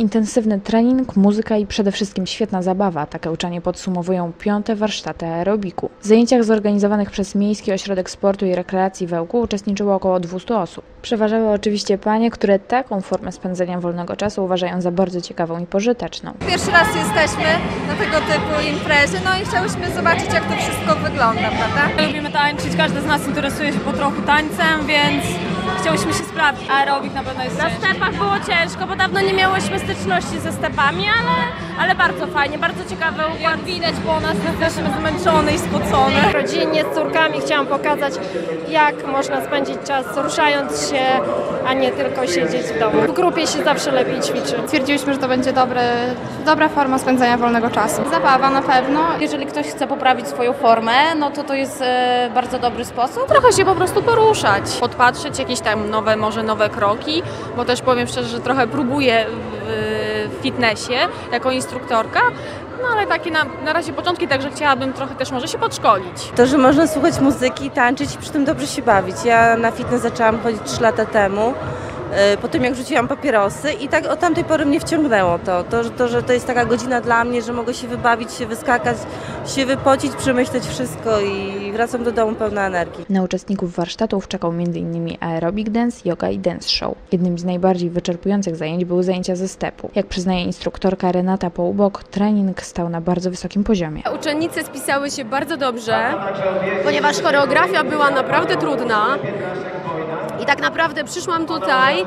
Intensywny trening, muzyka i przede wszystkim świetna zabawa. Takie uczenie podsumowują piąte warsztaty aerobiku. W zajęciach zorganizowanych przez Miejski Ośrodek Sportu i Rekreacji w Ełku uczestniczyło około 200 osób. Przeważały oczywiście panie, które taką formę spędzenia wolnego czasu uważają za bardzo ciekawą i pożyteczną. Pierwszy raz jesteśmy na tego typu imprezie, no i chciałyśmy zobaczyć, jak to wszystko wygląda, prawda? Lubimy tańczyć, każdy z nas interesuje się po trochu tańcem, więc chciałyśmy się sprawdzić. Aerobik na pewno jest Na ciężki. stepach było ciężko, bo dawno nie miałyśmy styczności ze stepami, ale, ale bardzo fajnie, bardzo ciekawy układ. Widać po nas, jesteśmy zmęczone i spocone. Rodzinnie z córkami chciałam pokazać, jak można spędzić czas ruszając się, a nie tylko siedzieć w domu. W grupie się zawsze lepiej ćwiczy. Stwierdziliśmy, że to będzie dobry, dobra forma spędzania wolnego czasu. Zabawa na pewno. Jeżeli ktoś chce poprawić swoją formę, no to to jest e, bardzo dobry sposób. Trochę się po prostu poruszać. podpatrzeć jakieś tam nowe, może nowe kroki, bo też powiem szczerze, że trochę próbuję w, fitnessie jako instruktorka, no ale takie na, na razie początki, także chciałabym trochę też może się podszkolić. To, że można słuchać muzyki, tańczyć i przy tym dobrze się bawić. Ja na fitness zaczęłam chodzić 3 lata temu, po tym jak rzuciłam papierosy i tak od tamtej pory mnie wciągnęło to. To, że- to, że to jest taka godzina dla mnie, że mogę się wybawić, się wyskakać, się wypocić, przemyśleć wszystko i wracam do domu pełna energii. Na uczestników warsztatów czekał m.in. aerobic dance, yoga i dance show. Jednym z najbardziej wyczerpujących zajęć były zajęcia ze stepu. Jak przyznaje instruktorka Renata Połubok, trening stał na bardzo wysokim poziomie. Uczennice spisały się bardzo dobrze, ponieważ choreografia była naprawdę trudna. I tak naprawdę przyszłam tutaj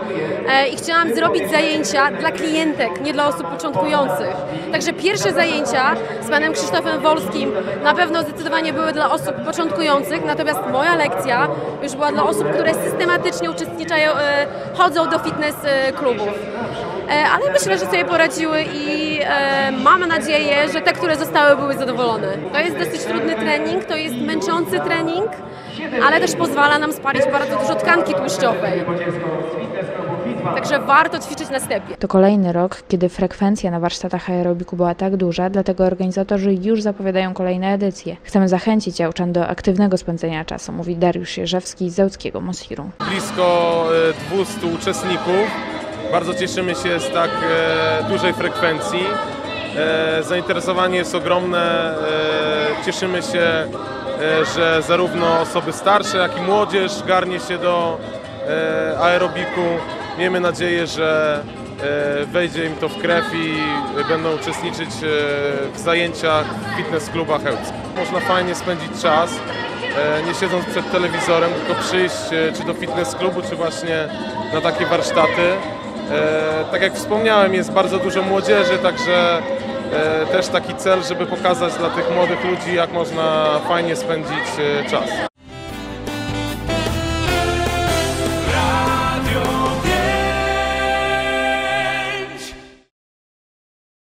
e, i chciałam zrobić zajęcia dla klientek, nie dla osób początkujących. Także pierwsze zajęcia z panem Krzysztofem Wolskim na pewno zdecydowanie były dla osób początkujących, natomiast moja lekcja już była dla osób, które systematycznie uczestniczają, e, chodzą do fitness e, klubów. E, ale myślę, że sobie poradziły i e, mam nadzieję, że te, które zostały, były zadowolone. To jest dosyć trudny trening, to jest męczący trening, ale też pozwala nam spalić bardzo dużo tkanki tłuszczowej. Także warto ćwiczyć na stepie. To kolejny rok, kiedy frekwencja na warsztatach aerobiku była tak duża, dlatego organizatorzy już zapowiadają kolejne edycje. Chcemy zachęcić Jałczan do aktywnego spędzenia czasu, mówi Dariusz Jerzewski z Zełckiego Mosiru. blisko e, 200 uczestników. Bardzo cieszymy się z tak e, dużej frekwencji. E, Zainteresowanie jest ogromne. E, Cieszymy się, że zarówno osoby starsze, jak i młodzież garnie się do aerobiku. Miejmy nadzieję, że wejdzie im to w krew i będą uczestniczyć w zajęciach w fitness klubach. Można fajnie spędzić czas, nie siedząc przed telewizorem, tylko przyjść czy do fitness klubu, czy właśnie na takie warsztaty. E, Tak jak wspomniałem, jest bardzo dużo młodzieży, także e, też taki cel, żeby pokazać dla tych młodych ludzi, jak można fajnie spędzić e, czas.